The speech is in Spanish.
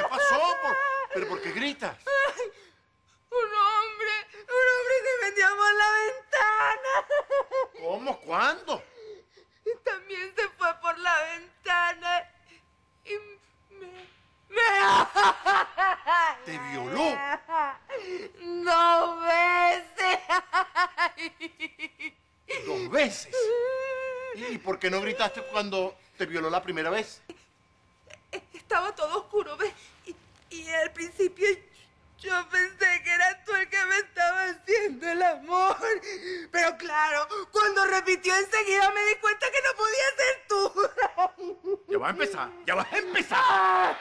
¿Qué pasó? ¿Pero por qué gritas? Un hombre, un hombre se metió por la ventana. ¿Cómo? ¿Cuándo? También se fue por la ventana y me... me... ¿Te violó? Dos veces. ¿Dos veces? ¿Y por qué no gritaste cuando te violó la primera vez? Al principio yo pensé que eras tú el que me estaba haciendo el amor. Pero claro, cuando repitió enseguida me di cuenta que no podía ser tú. Ya vas a empezar, ya vas a empezar.